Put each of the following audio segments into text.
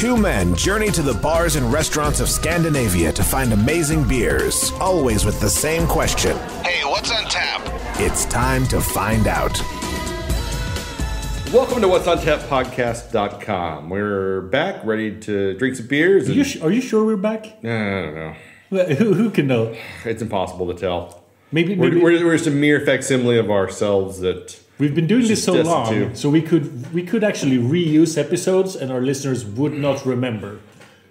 Two men journey to the bars and restaurants of Scandinavia to find amazing beers, always with the same question. Hey, what's on tap? It's time to find out. Welcome to What's on Tap Podcast.com. We're back, ready to drink some beers. Are you, sh- are you sure we're back? I don't know. Well, Who, who can know? It's impossible to tell. Maybe, We're, we're, we're just a mere facsimile of ourselves that. We've been doing this so long, two. so we could we could actually reuse episodes, and our listeners would not remember.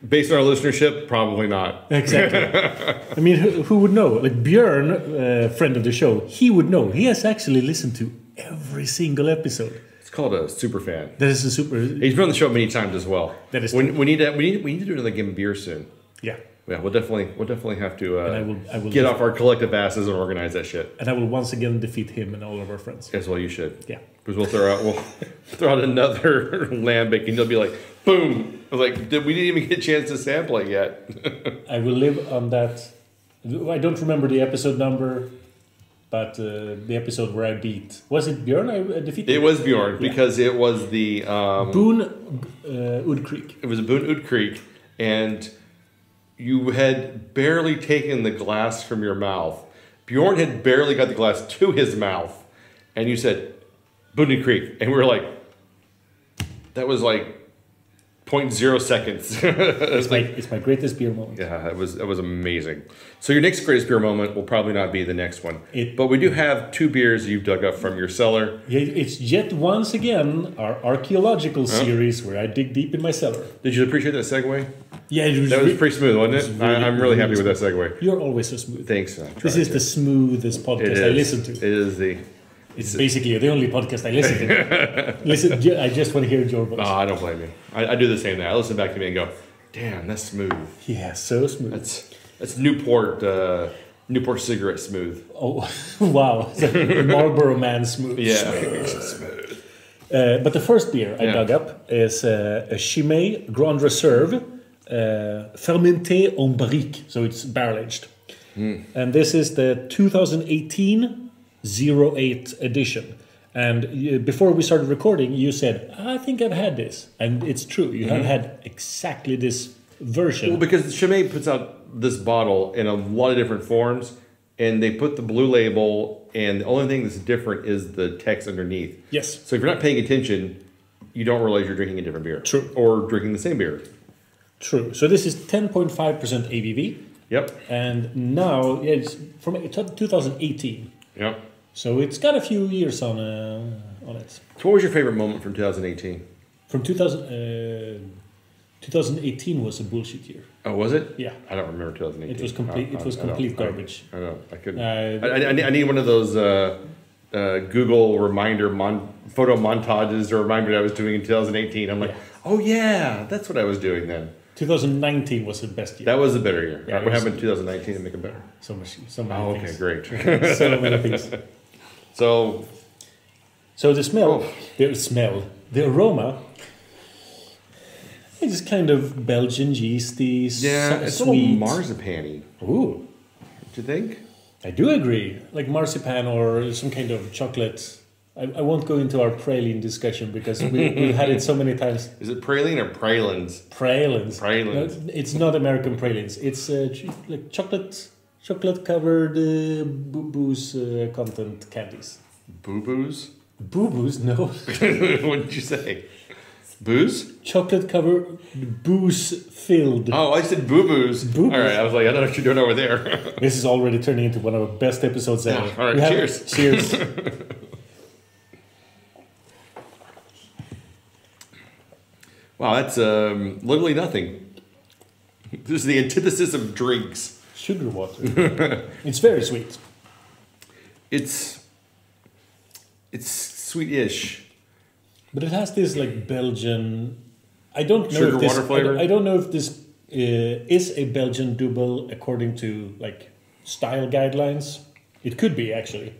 Based on our listenership, probably not. Exactly. I mean, who, who would know? Like Björn, uh, friend of the show, he would know. He has actually listened to every single episode. It's called a super fan. That is a super. He's been on the show many times as well. That is we, we need to we need we need to do another game beer soon. Yeah. Yeah, we'll definitely we'll definitely have to uh, I will- I will get off our collective asses and organize that shit. And I will once again defeat him and all of our friends. As well, you should. Yeah. Because we'll throw out we'll throw out another lambic and you'll be like, boom. I was like, did, we didn't even get a chance to sample it yet. I will live on that. I don't remember the episode number, but uh, the episode where I beat was it Björn? I uh, defeated. it was Bjorn because it was the um, Boon uh, Oude Kriek. it was a Boon Oude Kriek and you had barely taken the glass from your mouth. Bjorn had barely got the glass to his mouth, and you said Boon Kriek, and we were like, that was like 0.0 seconds. It's my, it's my greatest beer moment. Yeah, it was it was amazing. So your next greatest beer moment will probably not be the next one, It- but we do have two beers you've dug up from your cellar. It's yet once again our archaeological series where I dig deep in my cellar. Did you appreciate that segue? Yeah, it was That was re- pretty smooth, wasn't it? really- I, I'm really happy with that segue. You're always so smooth. Thanks. This is to. the smoothest podcast. I listen to. It is the. It's basically the only podcast I listen to. listen, I just want to hear your voice. Oh, I don't blame you. I, I do the same thing. I listen back to me and go, "Damn, that's smooth. yeah, so smooth. That's that's Newport uh, Newport cigarette smooth." oh, wow. Marlboro Man smooth. Yeah, smooth. Uh, but the first beer I Yeah. dug up is uh, a Chimay Grande Reserve uh, fermenté en barrique, so it's barrel aged. Hmm. And this is the 2018 08 edition. And before we started recording, you said, I think I've had this. And it's true, you have had exactly this version. Mm-hmm. Well, because Chimay puts out this bottle in a lot of different forms, and they put the blue label, and the only thing that's different is the text underneath. yes. So if you're not paying attention, you don't realize you're drinking a different beer. True. Or drinking the same beer. True. So this is 10.5% ABV. Yep. And now it's from 2018. Yep. So it's got a few years on uh, on it. So what was your favorite moment from 2018? From 2000, uh, 2018 was a bullshit year. Oh, was it? Yeah. I don't remember 2018. It was complete- I- it was I- complete I- garbage. I, know. I couldn't. Uh, I, I, I need- one of those uh, uh, Google reminder mon- photo montages to remind me that I was doing in 2018. I'm like, Yeah. oh yeah, that's what I was doing then. 2019 was the best year. That was a better year. Yeah, what happened in 2019 to make it better? so much, so many Oh, okay, things. great. so many things. so, So the smell, Oh. the smell, the aroma. It's kind of Belgian yeasty, yeah, it's a little marzipan-y. Ooh, Do you think? I do agree. Like marzipan or some kind of chocolate. I, I won't go into our praline discussion because we, we've had it so many times. Is it praline or pralines? Pralines. Pralines. No, it's not American pralines. It's uh, like chocolate, chocolate covered uh, boo boos uh, content candies. Boo boos? Boo boos? No, what did you say? Booze? chocolate covered booze filled. Oh, I said boo boos. Boo All right, I was like, I don't know what you're doing over there. This is already turning into one of our best episodes ever. Yeah, all right, We have- cheers. Cheers. wow, that's um, literally nothing. This is the antithesis of drinks. Sugar water. it's very sweet. It's it's sweet-ish. But it has this like Belgian. I don't know Sugar if this. water I flavor? don't, I don't know if this uh, is a Belgian double according to like style guidelines. It could be actually.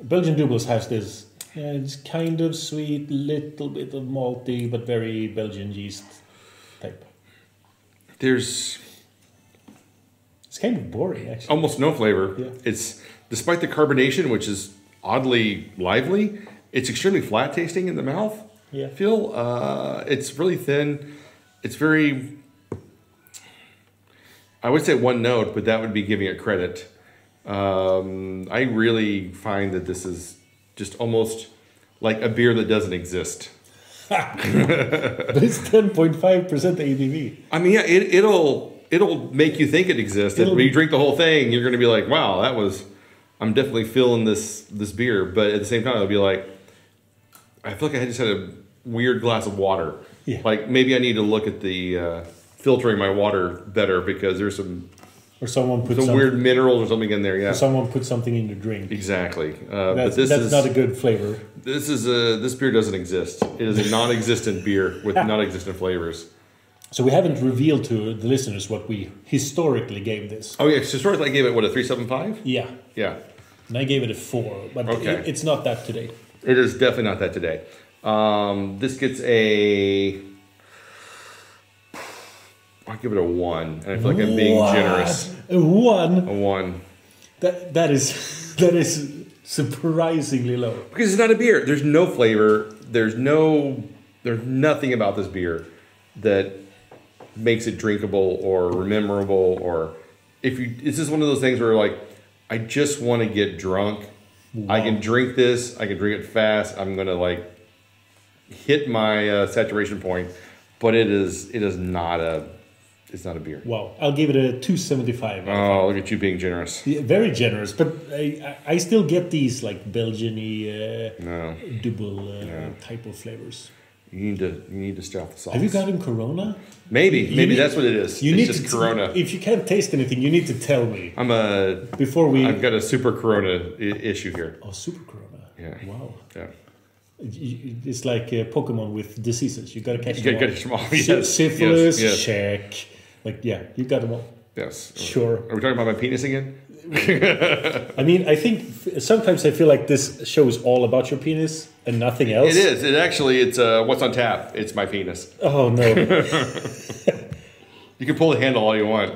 Belgian doubles has this. Yeah, it's kind of sweet, little bit of malty, but very Belgian yeast type. There's kind of boring actually. almost no flavor. Yeah. It's despite the carbonation, which is oddly lively, it's extremely flat tasting in the mouth. Yeah. Feel uh, it's really thin. it's very. I would say one note, but that would be giving it credit. Um, I really find that this is just almost like a beer that doesn't exist. But it's 10.5% ABV. I mean, yeah, it, it'll it'll make you think it exists. And It'll- when you drink the whole thing, you're going to be like, "Wow, that was." I'm definitely feeling this this beer, but at the same time, it'll be like, I feel like I just had a weird glass of water. Yeah. Like maybe I need to look at the uh, filtering my water better because there's some Or someone put some some, weird minerals or something in there. Yeah, someone put something in your drink. exactly. Uh, That's, but this that's is not a good flavor. this is a this beer doesn't exist. It is a non-existent beer with non-existent flavors. So we haven't revealed to the listeners what we historically gave this. Oh yeah, historically I gave it what a three seven five. Yeah. Yeah. And I gave it a four, but Okay. it- it's not that today. It is definitely not that today. Um, this gets a. I'll give it a one, and I feel like I'm being What? generous. A one. A one That that is that is surprisingly low. because it's not a beer. There's no flavor. There's no. There's nothing about this beer that makes it drinkable or memorable or if you. This is one of those things where like, I just want to get drunk. I can drink this. I can drink it fast. I'm gonna like hit my uh, saturation point, but it is it is not a it's not a beer. Wow. I'll give it a two seventy five. Oh, look at you being generous. Very generous, but I, I still get these like Belgian-y uh, No, double uh, type of flavors. You need to you need to stay off the sauce. Have you gotten Corona? Maybe You maybe need- that's what it is. You it's need just to Corona. If you can't taste anything, you need to tell me I'm a before we. I've got a super Corona I- issue here. oh, super Corona. Yeah. Wow. Yeah. It's like uh, Pokemon with diseases. You gotta catch You them gotta all. catch them all. Yes, Syphilis, yes, yes. check. Like yeah, you got them all. Yes. Sure. Are we talking about my penis again? I mean, I think sometimes I feel like this show is all about your penis and nothing else. It is. It actually it's uh what's on tap. It's my penis. Oh no. You can pull the handle all you want.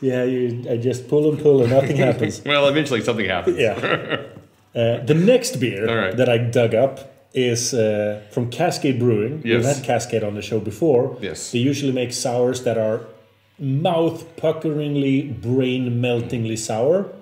yeah, you, I just pull and pull and nothing happens. Well, eventually something happens. Yeah. Uh, the next beer right. that I dug up is uh, from Cascade Brewing. We've had Cascade on the show before. Yes. They usually make sours that are mouth puckeringly, brain meltingly sour.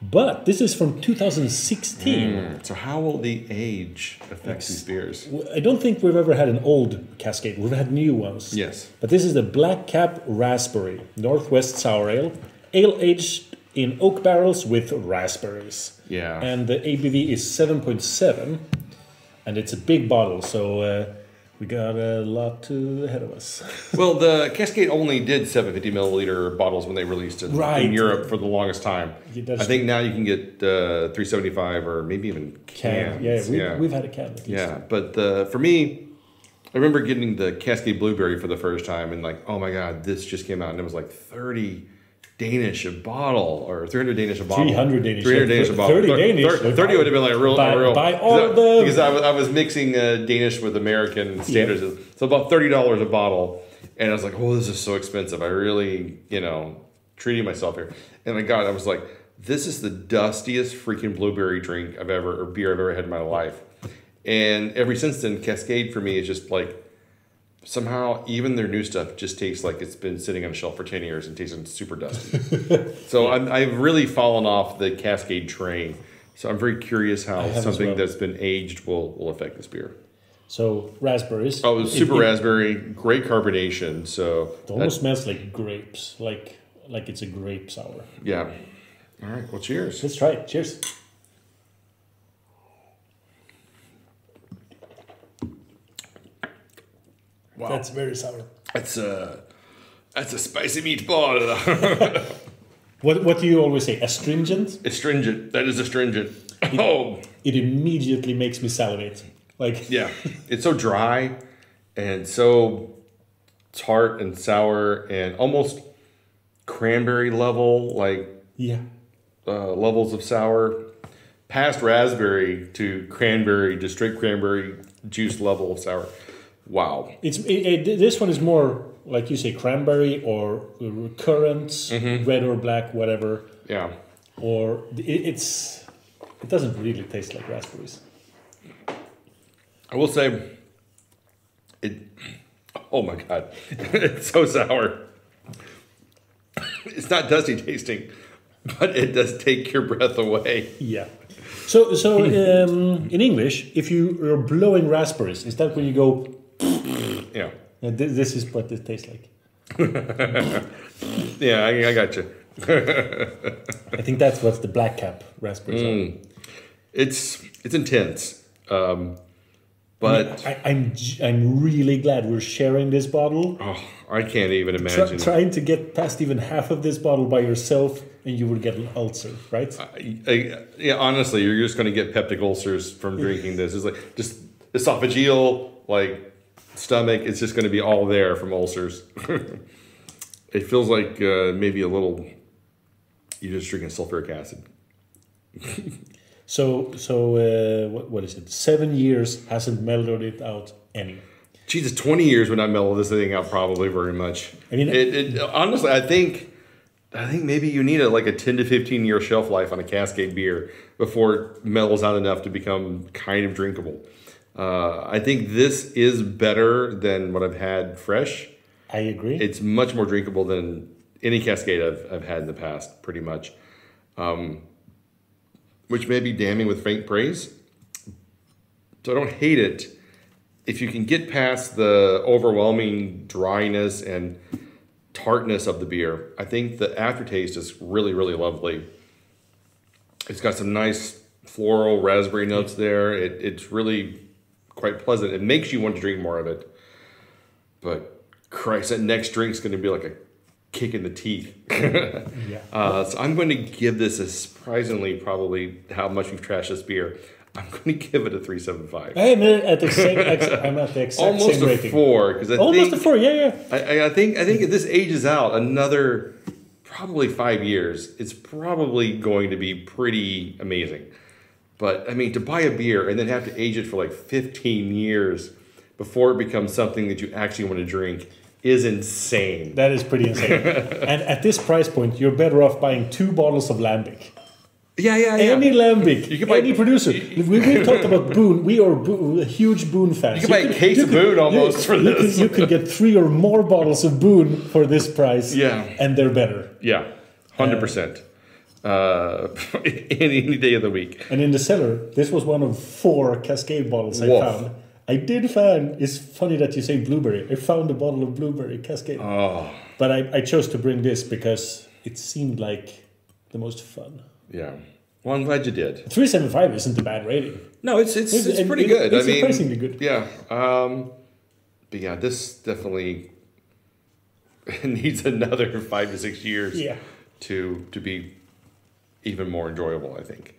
But this is from 2016. So how will the age affect these beers? I don't think we've ever had an old Cascade. We've had new ones. Yes. But this is the Black Cap Raspberry Northwest Sour Ale, ale aged in oak barrels with raspberries. Yeah. And the ABV is 7.7, and it's a big bottle, so uh, we got a lot to ahead of us. Well, the Cascade only did 750 milliliter bottles when they released it Right. in Europe for the longest time. I think now you can get uh, 375 or maybe even Can, cans. yeah, we, we've had a can at least. Yeah, but uh, for me, I remember getting the Cascade Blueberry for the first time and like, oh my god, this just came out and it was like 30 Danish a bottle or 300 Danish a bottle. 300 Danish, 300. Danish a bottle. 30 Thir- Danish, thir- 30 would have been like a real, Buy- a real because all I- of them. Because I was, I was mixing uh, Danish with American standards. So about $30 a bottle. And I was like, oh, this is so expensive. I really, you know, treating myself here. And I got it. I was like, this is the dustiest freaking blueberry drink I've ever, or beer I've ever had in my life. And ever since then, Cascade for me is just like, somehow even their new stuff just tastes like it's been sitting on a shelf for 10 years and tasting super dusty. so I'm, I've really fallen off the Cascade train. So I'm very curious how something well. that's been aged will, will affect this beer. So, raspberries. Oh, it was super it- raspberry, great carbonation. So It almost smells like grapes, like like it's a grape sour. yeah. All right. Well, cheers. Let's try it. Cheers. Wow. That's very sour. That's a that's a spicy meatball. What what do you always say? Astringent? astringent. That is astringent. Oh, It immediately makes me salivate. Like yeah. It's so dry and so tart and sour and almost cranberry level, like yeah. uh, levels of sour. Past raspberry to cranberry to straight cranberry juice level of sour. Wow. It's it, it, this one is more like you say cranberry or currants, Mm-hmm. red or black, whatever. Yeah. Or it, it's it doesn't really taste like raspberries. I will say, it Oh my god, it's so sour. It's not dusty tasting, but it does take your breath away. Yeah. So, so um, in English, if you are blowing raspberries, is that when you go? Yeah, "Uh, thi- This is what it tastes like. yeah, I, I got you. I think that's what the black cap raspberries are. It's it's intense, um, but I, I'm j- I'm really glad we're sharing this bottle. oh, I can't even Try, imagine. trying to get past even half of this bottle by yourself, and you would get an ulcer, right? I- I- yeah, honestly, you're just going to get peptic ulcers from drinking this. It's like just esophageal, like stomach. It's just going to be all there from ulcers. it feels like uh, maybe a little. You're just drinking sulfuric acid. So, so uh, what, what is it? Seven years hasn't mellowed it out any. Jesus, 20 years would not mellow this thing out probably very much. I mean- it, it, honestly, I think, I think maybe you need a, like a 10 to 15 year shelf life on a Cascade beer before it mellows out enough to become kind of drinkable. Uh, I think this is better than what I've had fresh. I agree. It's much more drinkable than any Cascade I've, I've had in the past, pretty much. Um, which may be damning with faint praise. So I don't hate it. If you can get past the overwhelming dryness and tartness of the beer, I think the aftertaste is really, really lovely. It's got some nice floral raspberry notes there. It, it's really quite pleasant. It makes you want to drink more of it. But Christ, that next drink's going to be like a kick in the teeth. yeah. Uh, so I'm going to give this a surprisingly probably how much we've trashed this beer. I'm going to give it a 375. I'm at the same. ex- I'm at the exact Almost same a rating. four because I Almost think a four. Yeah, yeah. I, I- I think I think if this ages out another probably five years, it's probably going to be pretty amazing. But I mean, to buy a beer and then have to age it for like 15 years before it becomes something that you actually want to drink is insane. That is pretty insane. and at this price point, you're better off buying two bottles of Lambic. Yeah, yeah, yeah. Any Lambic, You can buy- any producer. we, we've talked about Boon. We are Bo- huge Boon fans. You can buy a case of Boon almost for you this. Can, you can get three or more bottles of Boon for this price. Yeah. and they're better. Yeah, hundred percent. Uh, any, any day of the week. And in the cellar, this was one of four Cascade bottles I found. I did find. It's funny that you say blueberry. I found a bottle of blueberry Cascade, Oh, but I, I chose to bring this because it seemed like the most fun. yeah. Well, I'm glad you did. Three seven five isn't a bad rating. No, it's it's, It's- it's pretty it- good. it's I mean, surprisingly good. Yeah. Um, but yeah, this definitely needs another five to six years. Yeah. To to be even more enjoyable, I think.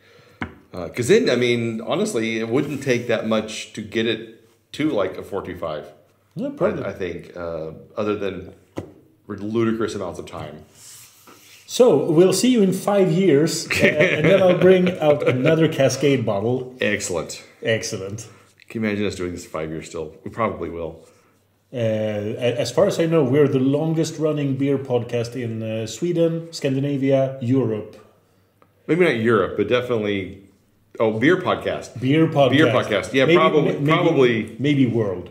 Because then, I mean, honestly, it wouldn't take that much to get it to like a four two five. No problem. I, I think, uh, other than ludicrous amounts of time. So we'll see you in five years, uh, and then I'll bring out another Cascade bottle. Excellent. Excellent. Can you imagine us doing this five years still? We probably will. Uh, as far as I know, we're the longest running beer podcast in uh, Sweden, Scandinavia, Europe. Maybe not Europe, but definitely. Oh, beer podcast. Beer podcast. Beer podcast. Yeah, probably- probably- Maybe world.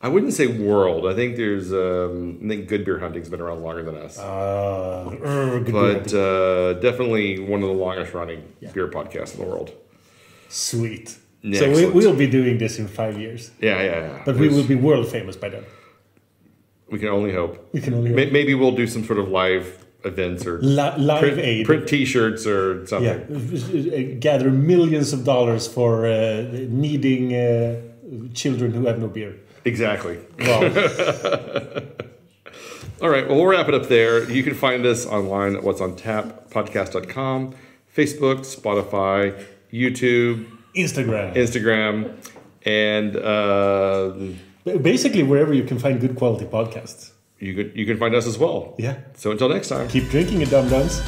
I wouldn't say world. I think there's. Um, I think good beer hunting's been around longer than us, Uh, but uh, definitely one of the longest running beer podcasts in the world. Sweet. Yeah, so we, we'll be doing this in five years. Yeah, yeah, yeah. But we will be world famous by then. We can only hope. We can only May- Maybe we'll do some sort of live events or Li- live print, aid. print T-shirts or something. Yeah, gather millions of dollars for uh, needing uh, children who have no beer. Exactly. Wow. All right. Well, we'll wrap it up there. You can find us online at what's on tap podcast.com, Facebook, Spotify, YouTube, Instagram. Instagram, and uh, Basically, wherever you can find good quality podcasts. You could you can find us as well. Yeah. So until next time. Keep drinking it, dum dums.